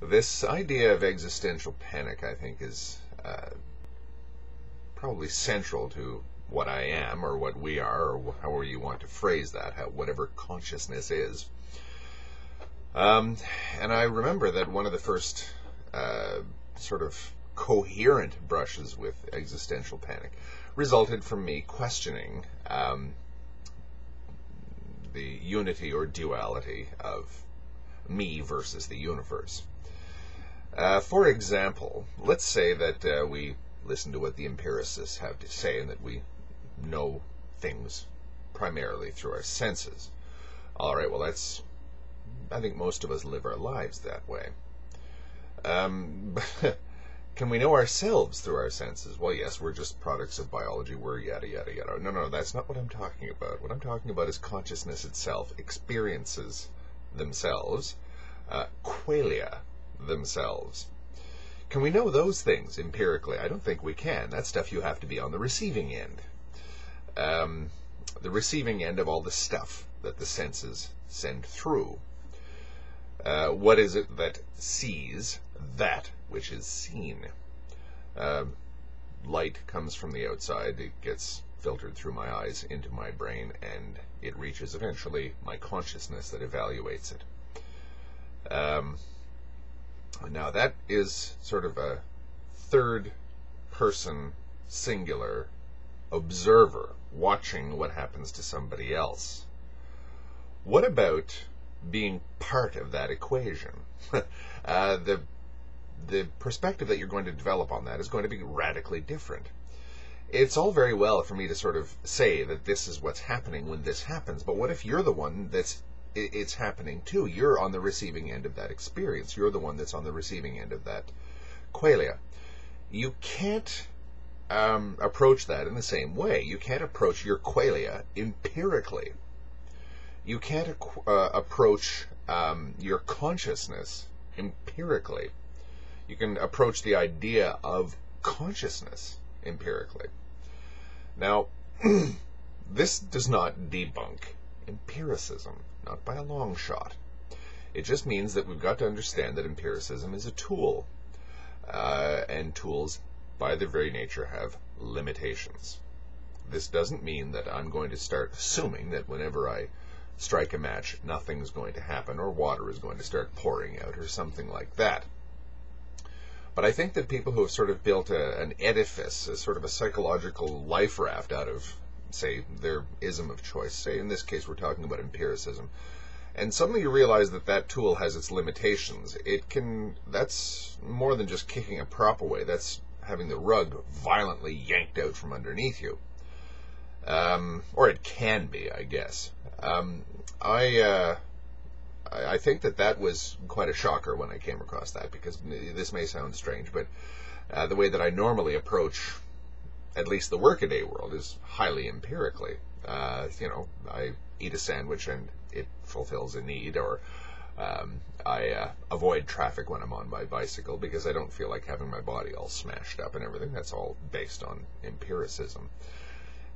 This idea of existential panic, I think, is uh, probably central to what I am or what we are, or however you want to phrase that, how, whatever consciousness is. Um, and I remember that one of the first uh, sort of coherent brushes with existential panic resulted from me questioning um, the unity or duality of me versus the universe. Uh, for example, let's say that uh, we listen to what the empiricists have to say and that we know things primarily through our senses. All right, well, that's, I think most of us live our lives that way. Um, can we know ourselves through our senses? Well, yes, we're just products of biology, we're yada, yada, yada. No, no, that's not what I'm talking about. What I'm talking about is consciousness itself, experiences themselves, uh, qualia themselves. Can we know those things empirically? I don't think we can. That's stuff you have to be on the receiving end. Um, the receiving end of all the stuff that the senses send through. Uh, what is it that sees that which is seen? Uh, light comes from the outside, it gets filtered through my eyes into my brain, and it reaches eventually my consciousness that evaluates it. Um, now that is sort of a third person singular observer watching what happens to somebody else. What about being part of that equation? uh, the the perspective that you're going to develop on that is going to be radically different. It's all very well for me to sort of say that this is what's happening when this happens, but what if you're the one that's it's happening too. You're on the receiving end of that experience. You're the one that's on the receiving end of that qualia. You can't um, approach that in the same way. You can't approach your qualia empirically. You can't uh, approach um, your consciousness empirically. You can approach the idea of consciousness empirically. Now, this does not debunk empiricism not by a long shot. It just means that we've got to understand that empiricism is a tool, uh, and tools, by their very nature, have limitations. This doesn't mean that I'm going to start assuming that whenever I strike a match, nothing's going to happen, or water is going to start pouring out, or something like that. But I think that people who have sort of built a, an edifice, a sort of a psychological life raft out of say, their ism of choice. Say, in this case, we're talking about empiricism. And suddenly you realize that that tool has its limitations. It can, that's more than just kicking a prop away. That's having the rug violently yanked out from underneath you. Um, or it can be, I guess. Um, I, uh, I think that that was quite a shocker when I came across that because this may sound strange, but uh, the way that I normally approach at least the workaday world is highly empirically. Uh, you know, I eat a sandwich and it fulfills a need, or um, I uh, avoid traffic when I'm on my bicycle because I don't feel like having my body all smashed up and everything. That's all based on empiricism.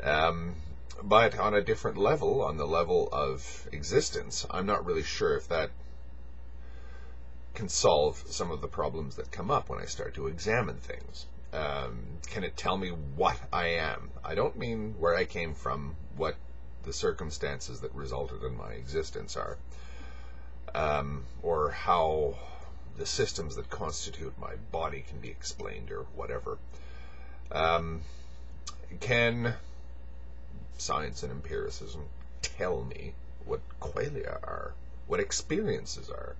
Um, but on a different level, on the level of existence, I'm not really sure if that can solve some of the problems that come up when I start to examine things. Um, can it tell me what I am? I don't mean where I came from, what the circumstances that resulted in my existence are, um, or how the systems that constitute my body can be explained or whatever. Um, can science and empiricism tell me what qualia are, what experiences are,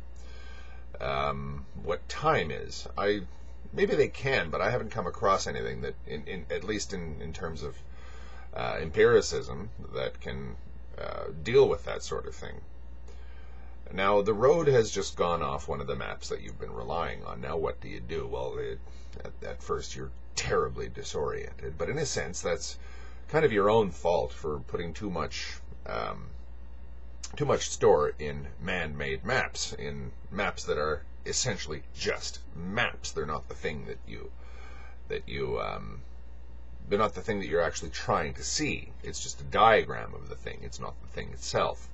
um, what time is? I maybe they can, but I haven't come across anything that, in, in at least in, in terms of uh, empiricism, that can uh, deal with that sort of thing. Now, the road has just gone off one of the maps that you've been relying on. Now, what do you do? Well, it, at, at first, you're terribly disoriented, but in a sense, that's kind of your own fault for putting too much um, too much store in man-made maps, in maps that are essentially just maps. They're not the thing that you that you um, they're not the thing that you're actually trying to see. It's just a diagram of the thing. It's not the thing itself.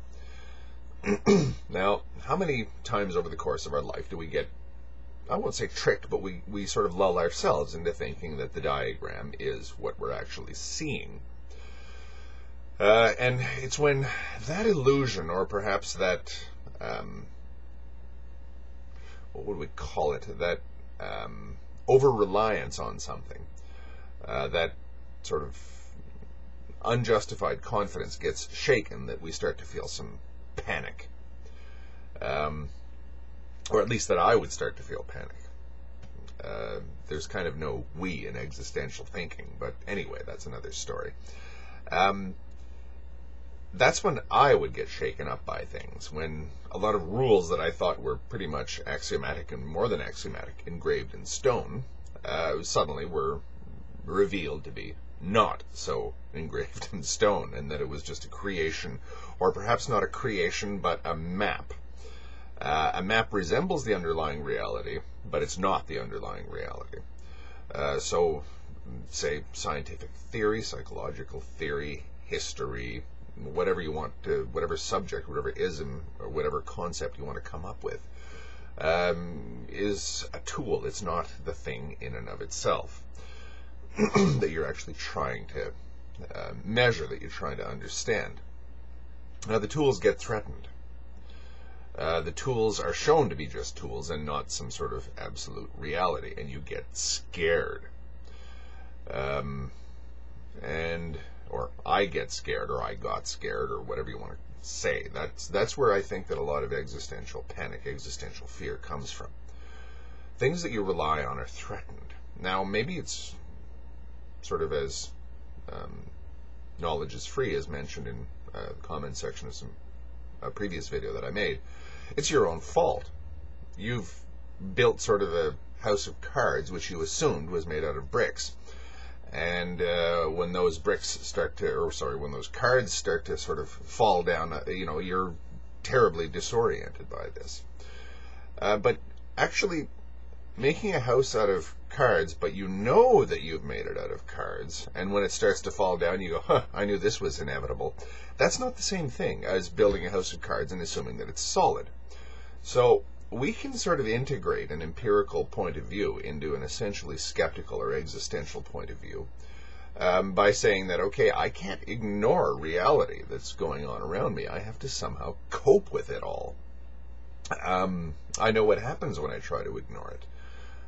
now, how many times over the course of our life do we get I won't say tricked, but we, we sort of lull ourselves into thinking that the diagram is what we're actually seeing. Uh, and it's when that illusion, or perhaps that, um, what would we call it, that um, over reliance on something, uh, that sort of unjustified confidence gets shaken, that we start to feel some panic. Um, or at least that I would start to feel panic. Uh, there's kind of no we in existential thinking, but anyway, that's another story. Um, that's when I would get shaken up by things, when a lot of rules that I thought were pretty much axiomatic and more than axiomatic, engraved in stone, uh, suddenly were revealed to be not so engraved in stone, and that it was just a creation, or perhaps not a creation, but a map uh, a map resembles the underlying reality, but it's not the underlying reality. Uh, so, say scientific theory, psychological theory, history, whatever you want to, whatever subject, whatever ism, or whatever concept you want to come up with, um, is a tool. It's not the thing in and of itself that you're actually trying to uh, measure, that you're trying to understand. Now, the tools get threatened uh, the tools are shown to be just tools and not some sort of absolute reality, and you get scared. Um, and or I get scared, or I got scared, or whatever you want to say. That's that's where I think that a lot of existential panic, existential fear comes from. Things that you rely on are threatened. Now, maybe it's sort of as um, knowledge is free, as mentioned in uh, the comment section of some a previous video that I made it's your own fault. You've built sort of a house of cards, which you assumed was made out of bricks. And uh, when those bricks start to, or sorry, when those cards start to sort of fall down, uh, you know, you're terribly disoriented by this. Uh, but actually, making a house out of cards, but you know that you've made it out of cards, and when it starts to fall down, you go, huh, I knew this was inevitable. That's not the same thing as building a house of cards and assuming that it's solid. So we can sort of integrate an empirical point of view into an essentially skeptical or existential point of view um, by saying that, okay, I can't ignore reality that's going on around me. I have to somehow cope with it all. Um, I know what happens when I try to ignore it.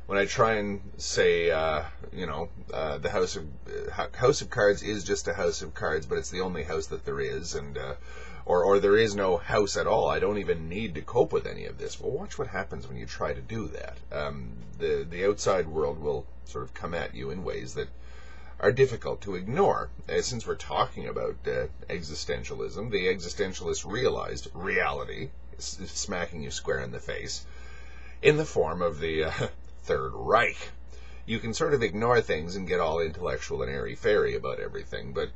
When I try and say, uh, you know, uh, the house of uh, House of Cards is just a house of cards, but it's the only house that there is, and uh, or, or there is no house at all. I don't even need to cope with any of this. Well, watch what happens when you try to do that. Um, the the outside world will sort of come at you in ways that are difficult to ignore. Uh, since we're talking about uh, existentialism, the existentialists realized reality is smacking you square in the face in the form of the uh, Third Reich. You can sort of ignore things and get all intellectual and airy fairy about everything, but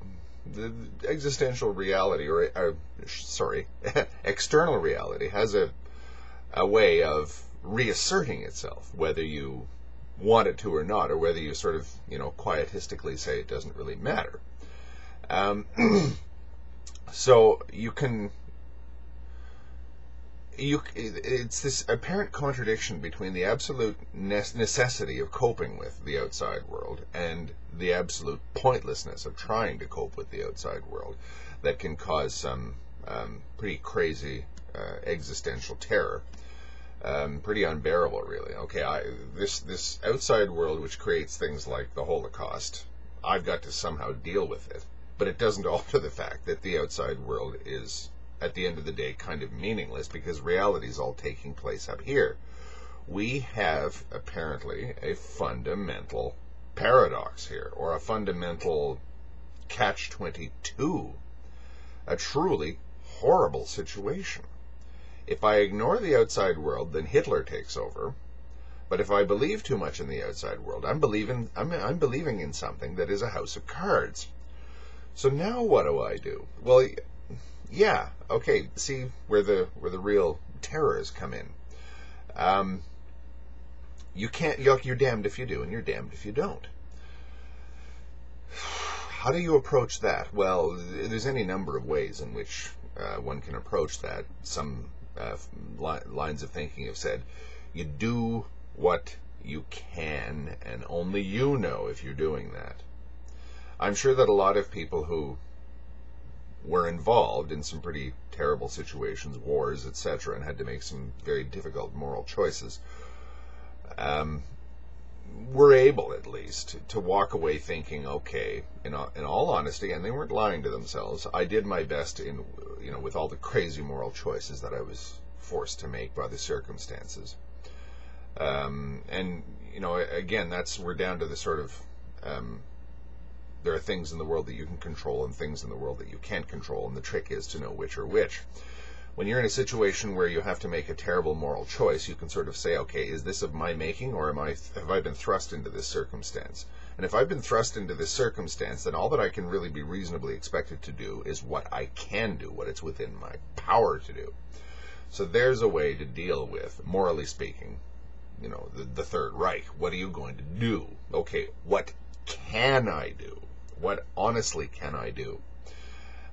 the existential reality, or uh, sorry, external reality, has a a way of reasserting itself, whether you want it to or not, or whether you sort of you know quietistically say it doesn't really matter. Um, so you can you it's this apparent contradiction between the absolute necessity of coping with the outside world and the absolute pointlessness of trying to cope with the outside world that can cause some um, pretty crazy uh, existential terror. Um, pretty unbearable, really. Okay, I, this this outside world which creates things like the Holocaust, I've got to somehow deal with it, but it doesn't alter the fact that the outside world is at the end of the day kind of meaningless because reality is all taking place up here. We have apparently a fundamental paradox here, or a fundamental catch 22, a truly horrible situation. If I ignore the outside world, then Hitler takes over. But if I believe too much in the outside world, I'm believing I'm, I'm believing in something that is a house of cards. So now what do I do? Well, yeah, okay. See where the where the real terrors come in. Um, you can't. You're, you're damned if you do, and you're damned if you don't. How do you approach that? Well, there's any number of ways in which uh, one can approach that. Some uh, li- lines of thinking have said you do what you can, and only you know if you're doing that. I'm sure that a lot of people who were involved in some pretty terrible situations, wars, etc., and had to make some very difficult moral choices, um, were able, at least, to walk away thinking, okay, in all, in all honesty, and they weren't lying to themselves. I did my best in, you know, with all the crazy moral choices that I was forced to make by the circumstances. Um, and you know, again, that's we're down to the sort of um, there are things in the world that you can control and things in the world that you can't control, and the trick is to know which are which. When you're in a situation where you have to make a terrible moral choice, you can sort of say, okay, is this of my making, or am I have I been thrust into this circumstance? And if I've been thrust into this circumstance, then all that I can really be reasonably expected to do is what I can do, what it's within my power to do. So there's a way to deal with, morally speaking, you know, the, the Third Reich. What are you going to do? Okay, what can I do? What honestly can I do?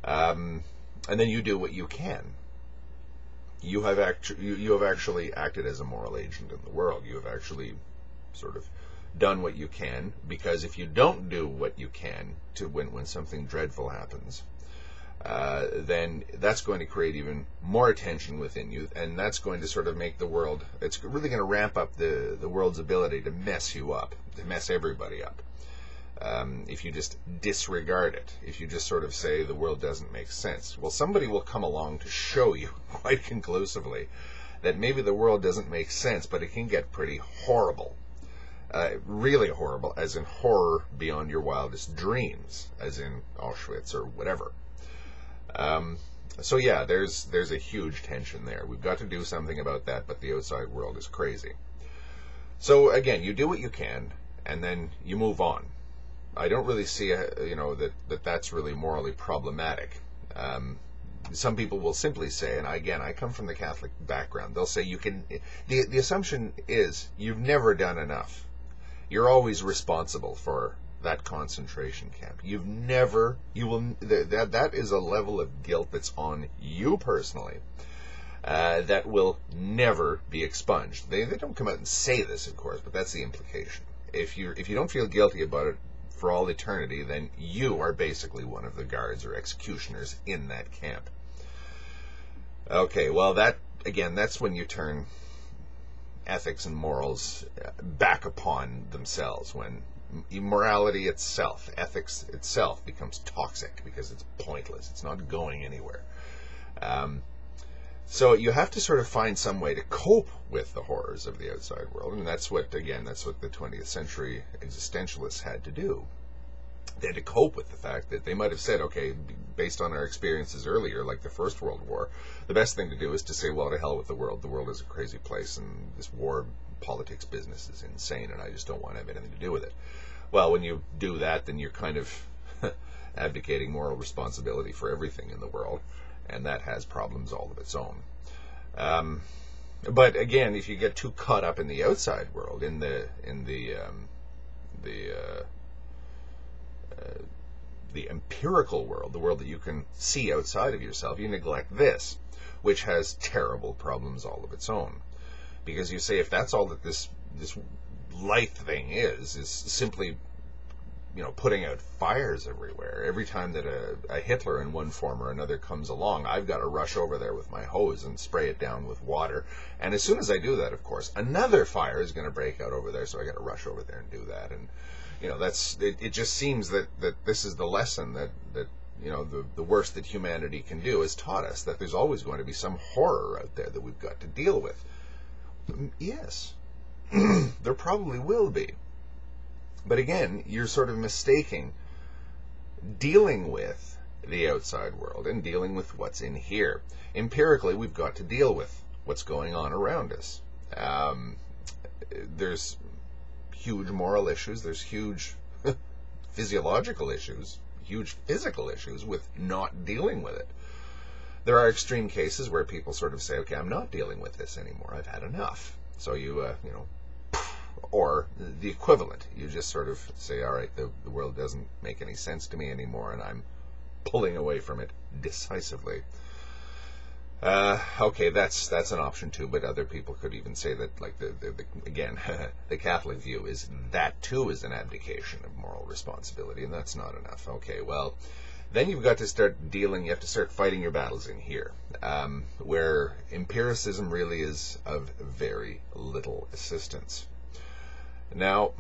Um, and then you do what you can. You have actually you, you have actually acted as a moral agent in the world. You have actually sort of done what you can because if you don't do what you can to when when something dreadful happens, uh, then that's going to create even more attention within you, and that's going to sort of make the world. It's really going to ramp up the the world's ability to mess you up, to mess everybody up um, if you just disregard it, if you just sort of say the world doesn't make sense. Well, somebody will come along to show you quite conclusively that maybe the world doesn't make sense, but it can get pretty horrible. Uh, really horrible, as in horror beyond your wildest dreams, as in Auschwitz or whatever. Um, so yeah, there's there's a huge tension there. We've got to do something about that, but the outside world is crazy. So again, you do what you can, and then you move on. I don't really see, a, you know, that, that that's really morally problematic. Um, some people will simply say, and I again, I come from the Catholic background, they'll say you can, the, the assumption is you've never done enough. You're always responsible for that concentration camp. You've never, you will, that, that is a level of guilt that's on you personally. Uh, that will never be expunged. They, they don't come out and say this, of course, but that's the implication. If you if you don't feel guilty about it, for all eternity, then you are basically one of the guards or executioners in that camp. Okay, well, that, again, that's when you turn ethics and morals uh, back upon themselves, when morality itself, ethics itself, becomes toxic because it's pointless. It's not going anywhere. Um, so you have to sort of find some way to cope with the horrors of the outside world, and that's what, again, that's what the 20th century existentialists had to do. They had to cope with the fact that they might have said, okay, based on our experiences earlier, like the First World War, the best thing to do is to say, well, to hell with the world. The world is a crazy place, and this war, politics, business is insane, and I just don't want to have anything to do with it. Well, when you do that, then you're kind of abdicating moral responsibility for everything in the world and that has problems all of its own. Um, but again, if you get too caught up in the outside world, in the in the um, the uh, uh, the empirical world, the world that you can see outside of yourself, you neglect this, which has terrible problems all of its own. Because you say, if that's all that this this life thing is, is simply you know, putting out fires everywhere. Every time that a, a, Hitler in one form or another comes along, I've got to rush over there with my hose and spray it down with water. And as soon as I do that, of course, another fire is going to break out over there, so I got to rush over there and do that. And you know, that's it. it just seems that that this is the lesson that that you know the the worst that humanity can do has taught us that there's always going to be some horror out there that we've got to deal with. Mm, yes, there probably will be. But again, you're sort of mistaking dealing with the outside world and dealing with what's in here. Empirically, we've got to deal with what's going on around us. Um, there's huge moral issues, there's huge physiological issues, huge physical issues with not dealing with it. There are extreme cases where people sort of say, okay, I'm not dealing with this anymore. I've had enough. So you, uh, you know, or the equivalent. You just sort of say, all right, the, the world doesn't make any sense to me anymore, and I'm pulling away from it decisively. Uh, okay, that's that's an option too, but other people could even say that, like the, the, the again, the Catholic view is that too is an abdication of moral responsibility, and that's not enough. Okay, well, then you've got to start dealing. You have to start fighting your battles in here, um, where empiricism really is of very little assistance. Now,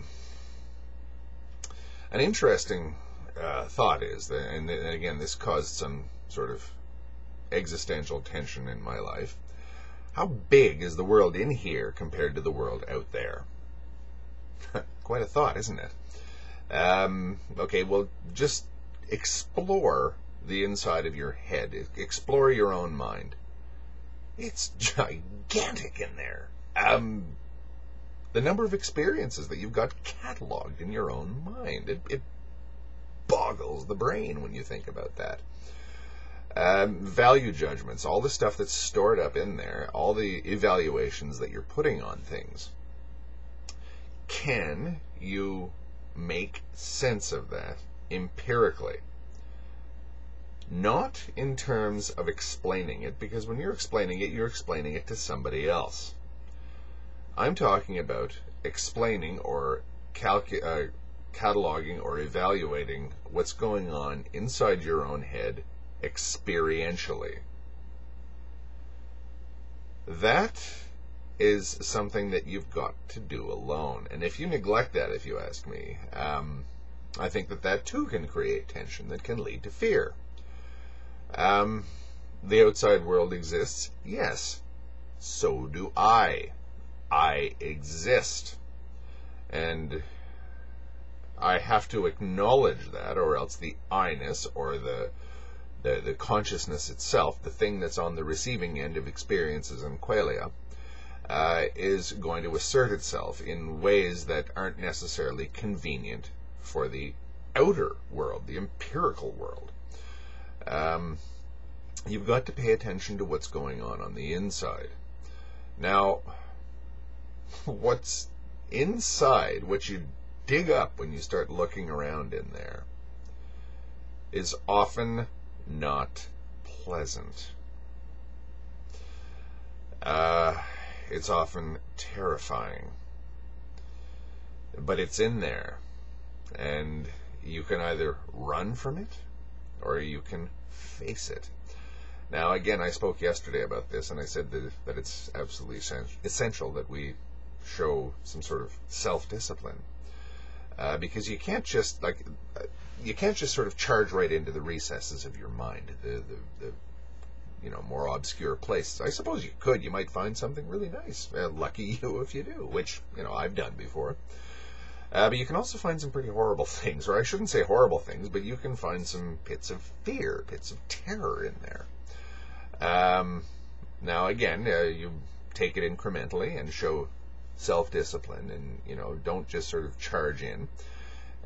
an interesting uh, thought is that, and again, this caused some sort of existential tension in my life. How big is the world in here compared to the world out there? Quite a thought, isn't it? Um, okay, well, just explore the inside of your head. Explore your own mind. It's gigantic in there. Um, the number of experiences that you've got cataloged in your own mind. It, it boggles the brain when you think about that. Um, value judgments, all the stuff that's stored up in there, all the evaluations that you're putting on things. Can you make sense of that empirically? Not in terms of explaining it, because when you're explaining it, you're explaining it to somebody else. I'm talking about explaining or calcu- uh, cataloging or evaluating what's going on inside your own head experientially. That is something that you've got to do alone. And if you neglect that, if you ask me, um, I think that that too can create tension that can lead to fear. Um, the outside world exists, yes. So do I. I exist. And I have to acknowledge that, or else the I-ness or the, the, the consciousness itself, the thing that's on the receiving end of experiences and qualia, uh, is going to assert itself in ways that aren't necessarily convenient for the outer world, the empirical world. Um, you've got to pay attention to what's going on on the inside. Now, what's inside, what you dig up when you start looking around in there, is often not pleasant. Uh, it's often terrifying. But it's in there. And you can either run from it or you can face it. Now, again, I spoke yesterday about this, and I said that, that it's absolutely essential that we show some sort of self-discipline. Uh, because you can't just like uh, you can't just sort of charge right into the recesses of your mind, the, the, the you know more obscure places. I suppose you could. You might find something really nice. Uh, lucky you if you do, which you know I've done before. Uh, but you can also find some pretty horrible things, or I shouldn't say horrible things, but you can find some pits of fear, pits of terror in there. Um, now, again, uh, you take it incrementally and show self-discipline and you know don't just sort of charge in.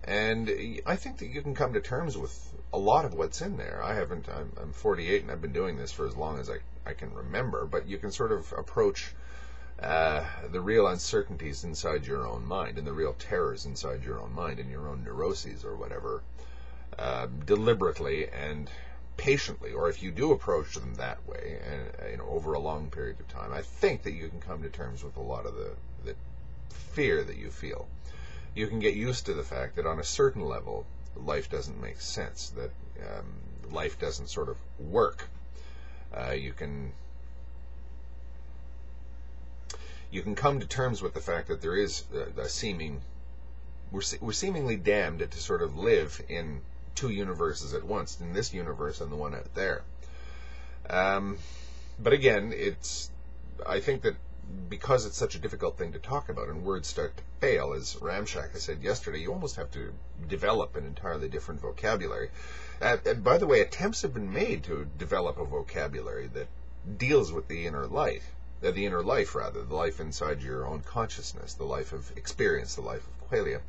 And i think that you can come to terms with a lot of what's in there. I haven't i'm, I'm 48 and i've been doing this for as long as i, I can remember but you can sort of approach uh, the real uncertainties inside your own mind and the real terrors inside your own mind and your own neuroses or whatever uh, deliberately and patiently, or if you do approach them that way, and you know, over a long period of time, I think that you can come to terms with a lot of the fear that you feel. You can get used to the fact that on a certain level, life doesn't make sense, that um, life doesn't sort of work. Uh, you can you can come to terms with the fact that there is a, a seeming we're, we're seemingly damned to sort of live in two universes at once, in this universe and the one out there. Um, but again, it's I think that because it's such a difficult thing to talk about and words start to fail, as Ramshack I said yesterday, you almost have to develop an entirely different vocabulary. Uh, and by the way, attempts have been made to develop a vocabulary that deals with the inner life, uh, the inner life rather, the life inside your own consciousness, the life of experience, the life of qualia.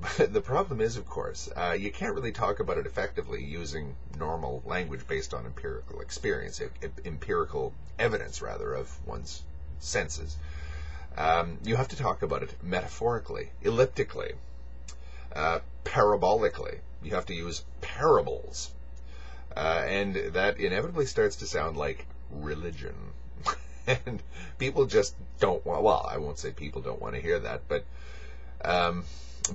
But the problem is, of course, uh, you can't really talk about it effectively using normal language based on empirical experience, empirical evidence, rather, of one's senses. Um, you have to talk about it metaphorically, elliptically, uh, parabolically. You have to use parables. Uh, and that inevitably starts to sound like religion. and people just don't want, well, I won't say people don't want to hear that, but um,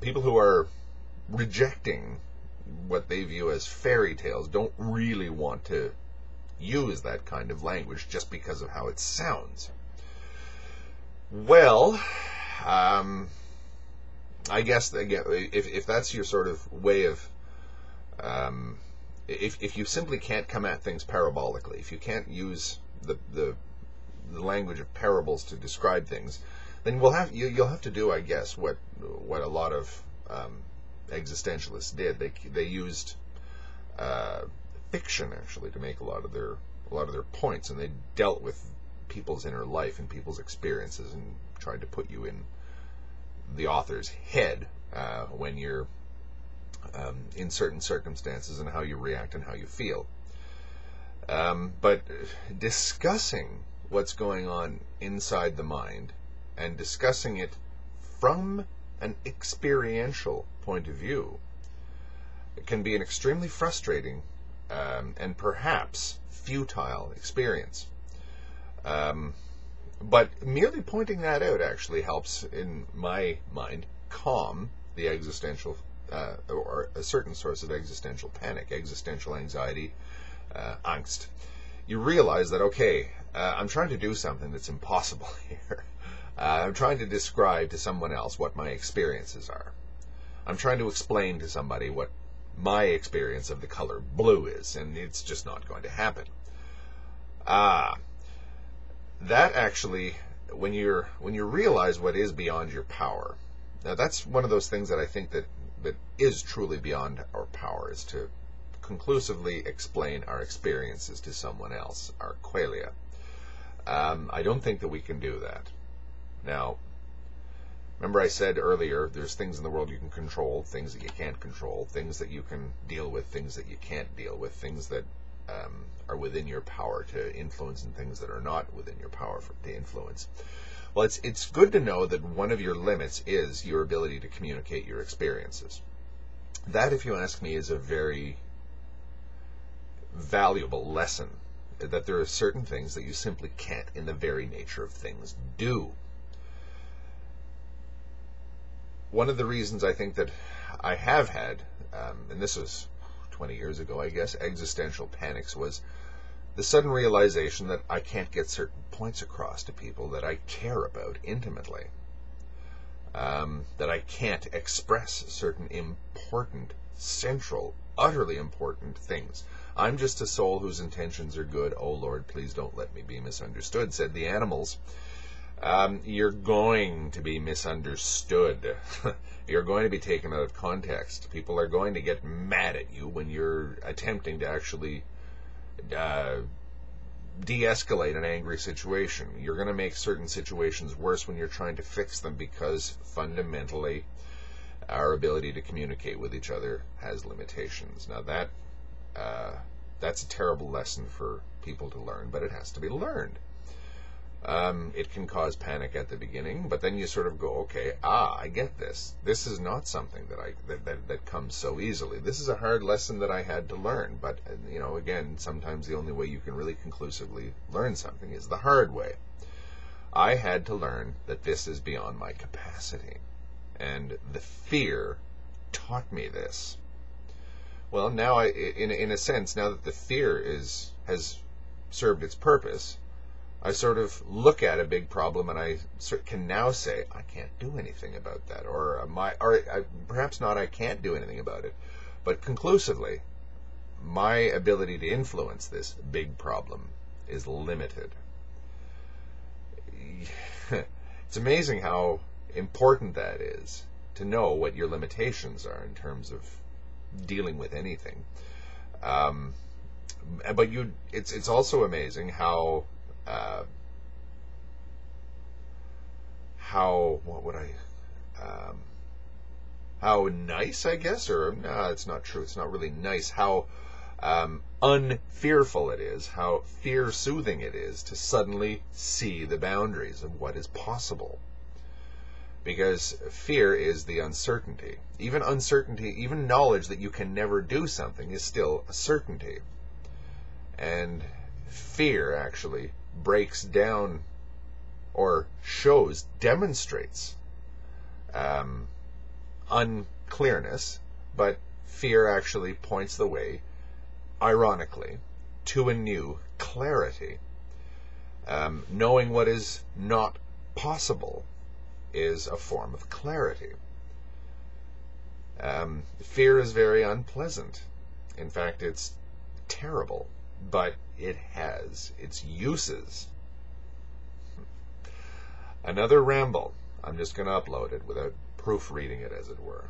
people who are rejecting what they view as fairy tales don't really want to use that kind of language just because of how it sounds. Well, um, I guess again, if if that's your sort of way of, um, if if you simply can't come at things parabolically, if you can't use the the, the language of parables to describe things, then we'll have you, you'll have to do, I guess, what what a lot of um, existentialists did. They they used uh, fiction actually to make a lot of their a lot of their points, and they dealt with people's inner life and people's experiences and tried to put you in the author's head uh, when you're um, in certain circumstances and how you react and how you feel. Um, but discussing what's going on inside the mind and discussing it from an experiential point of view can be an extremely frustrating um, and perhaps futile experience. Um, but merely pointing that out actually helps, in my mind, calm the existential uh, or a certain source of existential panic, existential anxiety, uh, angst. You realize that, okay, uh, I'm trying to do something that's impossible here. Uh, I'm trying to describe to someone else what my experiences are. I'm trying to explain to somebody what my experience of the color blue is, and it's just not going to happen. Ah, that actually, when you're when you realize what is beyond your power, now that's one of those things that I think that that is truly beyond our power is to conclusively explain our experiences to someone else, our qualia. Um, I don't think that we can do that. Now, remember I said earlier, there's things in the world you can control, things that you can't control, things that you can deal with, things that you can't deal with, things that um, are within your power to influence, and things that are not within your power for, to influence. Well, it's it's good to know that one of your limits is your ability to communicate your experiences. That, if you ask me, is a very valuable lesson. That there are certain things that you simply can't, in the very nature of things, do one of the reasons I think that I have had, um, and this was 20 years ago, I guess, existential panics was the sudden realization that I can't get certain points across to people that I care about intimately. Um, that I can't express certain important, central, utterly important things. I'm just a soul whose intentions are good. Oh Lord, please don't let me be misunderstood, said the animals um, you're going to be misunderstood. you're going to be taken out of context. People are going to get mad at you when you're attempting to actually uh, de escalate an angry situation. You're going to make certain situations worse when you're trying to fix them because fundamentally our ability to communicate with each other has limitations. Now, that. Uh, that's a terrible lesson for people to learn, but it has to be learned. Um, it can cause panic at the beginning, but then you sort of go, okay, ah, I get this. This is not something that I that, that, that comes so easily. This is a hard lesson that I had to learn. But uh, you know, again, sometimes the only way you can really conclusively learn something is the hard way. I had to learn that this is beyond my capacity, and the fear taught me this. Well, now I, in in a sense, now that the fear is has served its purpose I sort of look at a big problem and I can now say I can't do anything about that, or my, or I, perhaps not I can't do anything about it, but conclusively, my ability to influence this big problem is limited. it's amazing how important that is to know what your limitations are in terms of dealing with anything. Um, but you, it's it's also amazing how uh, how what would I um, how nice I guess or no it's not true. It's not really nice. How um, unfearful it is how fear soothing it is to suddenly see the boundaries of what is possible. Because fear is the uncertainty. Even uncertainty even knowledge that you can never do something is still a certainty. And fear actually breaks down or shows, demonstrates um, unclearness, but fear actually points the way, ironically, to a new clarity. Um, knowing what is not possible is a form of clarity. Um, fear is very unpleasant. In fact, it's terrible, but it has its uses. Another ramble. I'm just going to upload it without proofreading it, as it were.